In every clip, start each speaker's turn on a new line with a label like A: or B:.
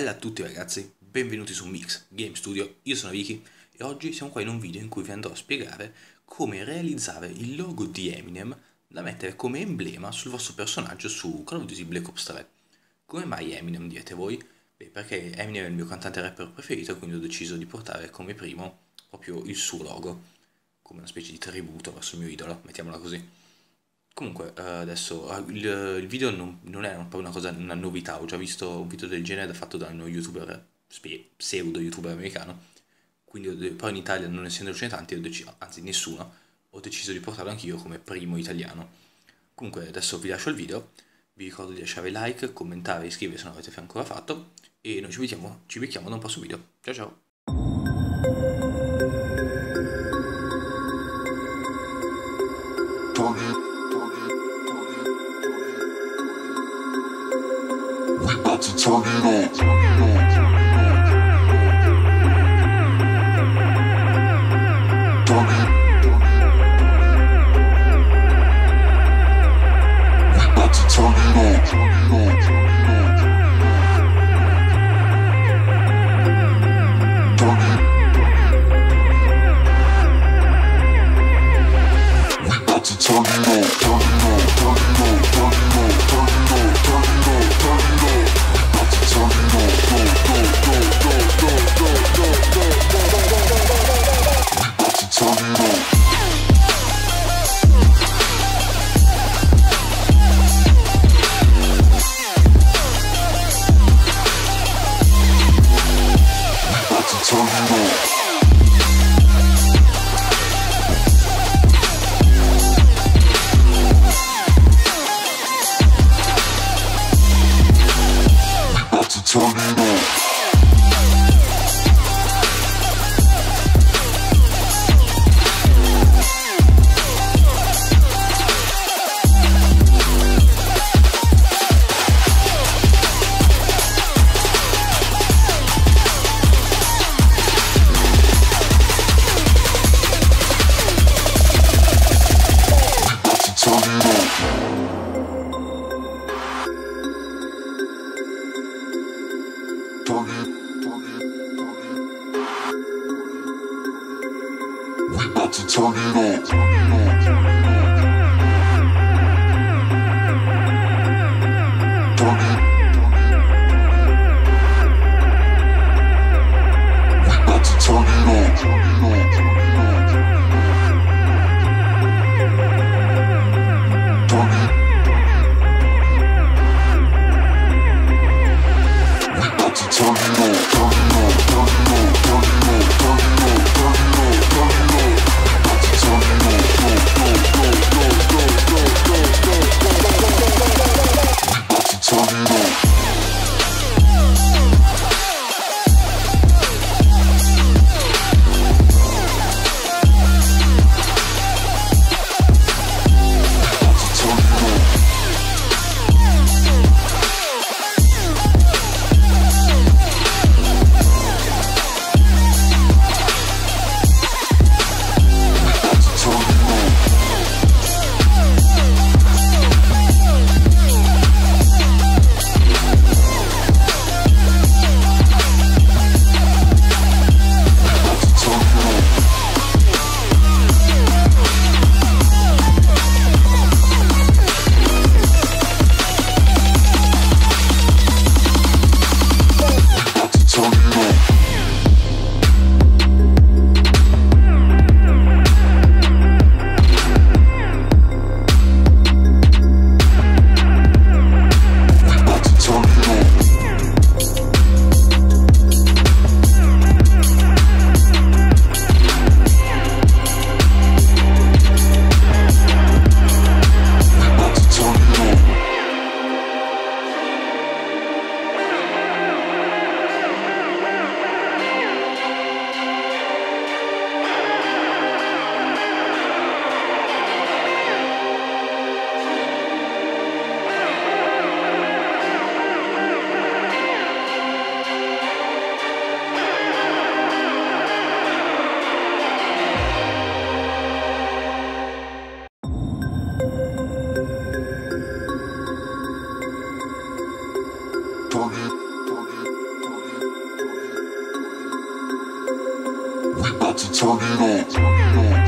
A: Bella a tutti ragazzi, benvenuti su Mix Game Studio, io sono Vicky e oggi siamo qua in un video in cui vi andrò a spiegare come realizzare il logo di Eminem da mettere come emblema sul vostro personaggio su Call of Duty Black Ops 3. Come mai Eminem direte voi? Beh, perché Eminem è il mio cantante rapper preferito, quindi ho deciso di portare come primo proprio il suo logo, come una specie di tributo verso il mio idolo, mettiamola così. Comunque, eh, adesso eh, il, video non, è proprio una cosa, una novità, ho già visto un video del genere fatto da uno youtuber, pseudo youtuber americano, quindi poi in Italia non essendocene tanti, deciso, anzi nessuno, ho deciso di portarlo anch'io come primo italiano. Comunque adesso vi lascio il video, vi ricordo di lasciare like, commentare, iscrivervi se non l'avete ancora fatto e noi ci vediamo, ci becchiamo da un prossimo video. Ciao ciao!
B: to turn it up. to turn it up. Turn it on, turn it on, turn it on, turn it on, turn it つちなぎろ。チチャギ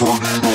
B: turn it up.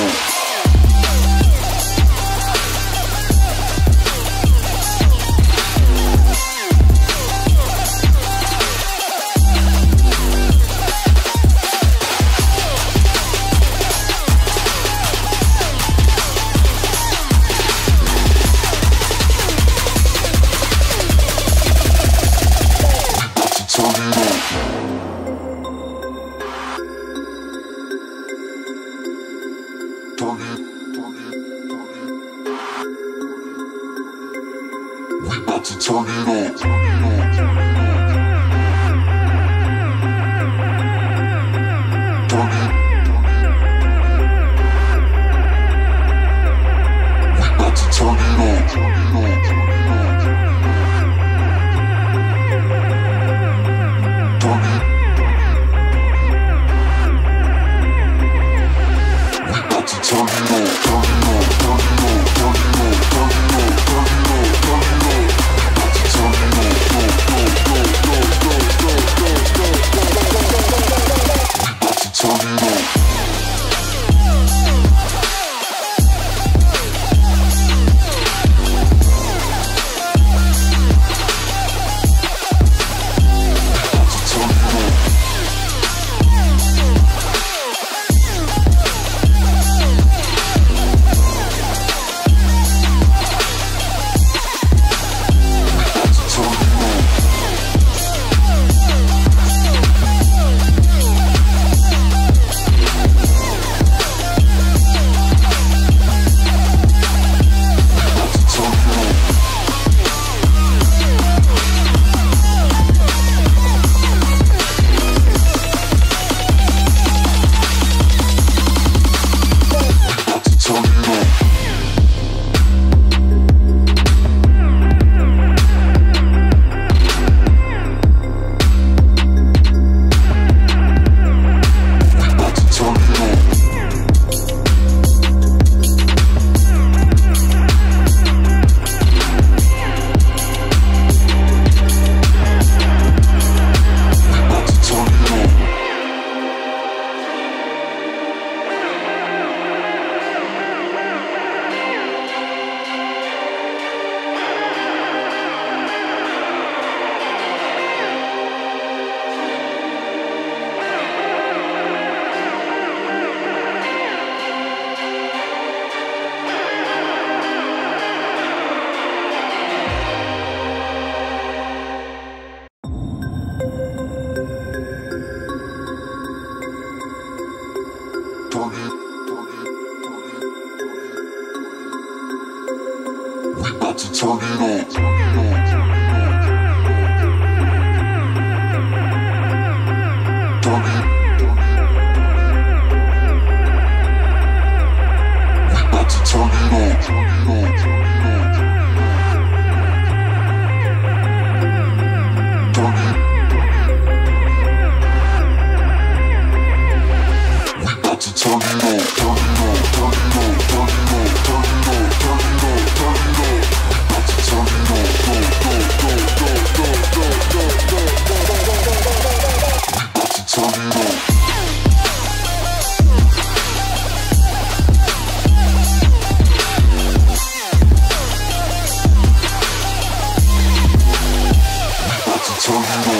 B: turn it up. turn it on.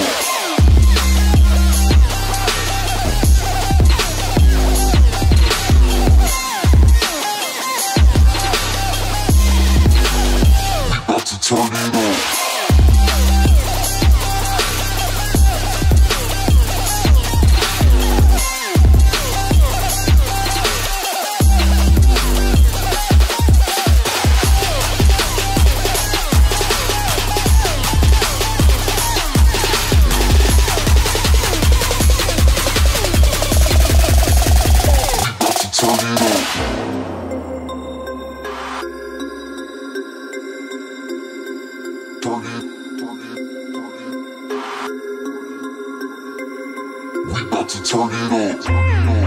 B: turn it up. We about to turn it up.